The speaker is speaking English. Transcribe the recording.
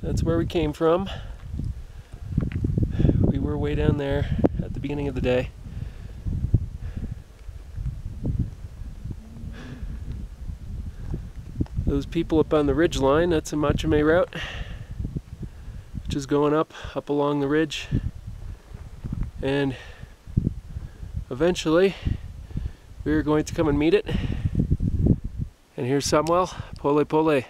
That's where we came from. We were way down there at the beginning of the day. Those people up on the ridge line, that's a Machame route, which is going up, up along the ridge. And eventually, we are going to come and meet it. And here's Samuel, pole pole.